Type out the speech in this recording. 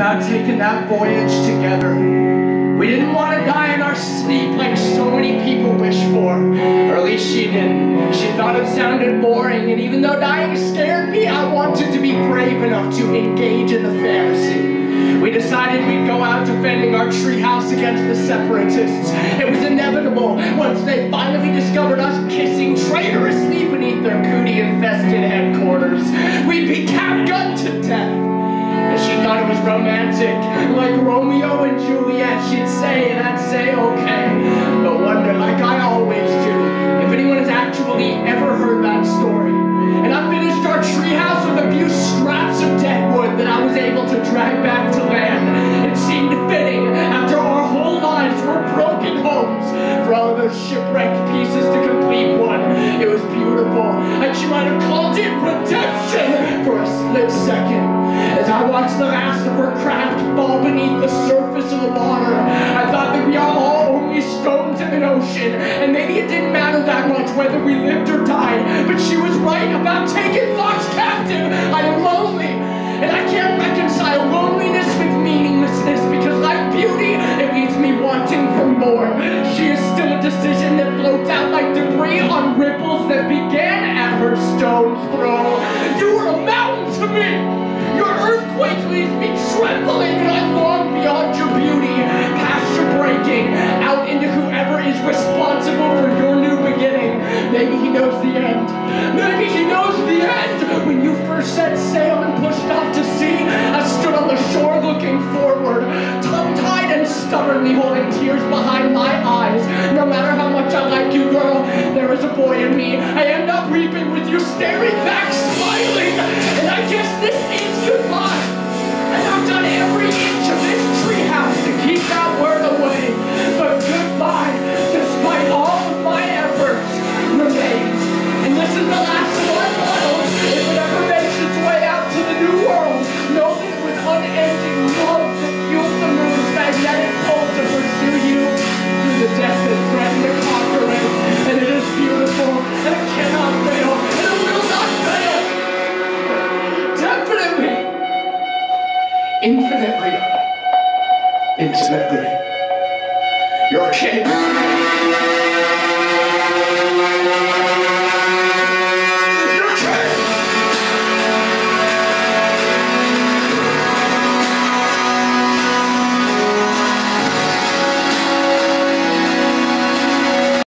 about taking that voyage together. We didn't want to die in our sleep like so many people wish for. Or at least she didn't. She thought it sounded boring, and even though dying scared me, I wanted to be brave enough to engage in the fantasy. We decided we'd go out defending our treehouse against the separatists. It was inevitable once they finally discovered us kissing traitorously beneath their cootie-infested headquarters. We'd be catgunned to death. Romantic, like Romeo and Juliet. She'd say, and I'd say, okay. But wonder, like I always do, if anyone has actually ever heard that story. And I finished our treehouse with a few scraps of dead wood that I was able to drag back to land. It seemed fitting after our whole lives were broken homes for all of those shipwrecked pieces to complete one. It was beautiful, and she might have called it redemption Of her craft fall beneath the surface of the water, I thought that we are all only stones in an ocean, and maybe it didn't matter that much whether we lived or died, but she was right about taking Fox captive. I am lonely, and I can't reconcile loneliness with meaninglessness because, like beauty, it leaves me wanting for more. She is still a decision that floats out like debris on ripples that I long beyond your beauty, past your breaking, out into whoever is responsible for your new beginning. Maybe he knows the end. Maybe he knows the end. When you first set sail and pushed off to sea, I stood on the shore looking forward, tongue-tied and stubbornly holding tears behind my eyes. No matter how much I like you, girl, there is a boy in me. I end up weeping with you staring back, smiling, infinitely, intimately, your king.